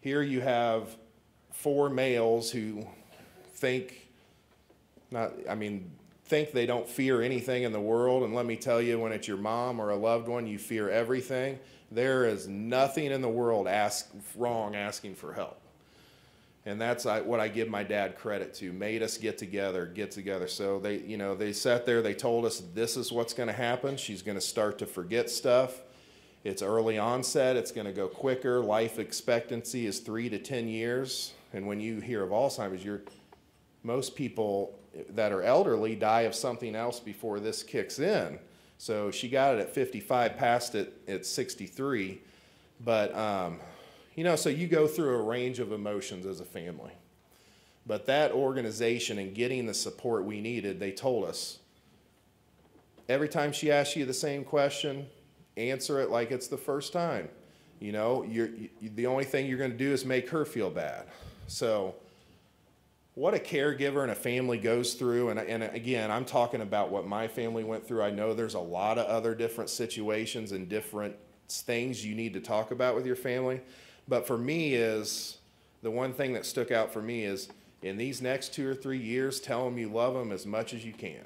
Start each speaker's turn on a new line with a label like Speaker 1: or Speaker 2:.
Speaker 1: Here you have four males who think, not, I mean, think they don't fear anything in the world. And let me tell you, when it's your mom or a loved one, you fear everything. There is nothing in the world ask, wrong asking for help. And that's what I give my dad credit to. Made us get together, get together. So they, you know, they sat there. They told us this is what's going to happen. She's going to start to forget stuff. It's early onset. It's going to go quicker. Life expectancy is three to ten years. And when you hear of Alzheimer's, you're most people that are elderly die of something else before this kicks in. So she got it at 55, passed it at 63. But, um, you know, so you go through a range of emotions as a family. But that organization and getting the support we needed, they told us every time she asks you the same question, answer it like it's the first time. You know, you're, you, the only thing you're going to do is make her feel bad. So, what a caregiver and a family goes through, and, and again, I'm talking about what my family went through. I know there's a lot of other different situations and different things you need to talk about with your family. But for me, is the one thing that stuck out for me is in these next two or three years, tell them you love them as much as you can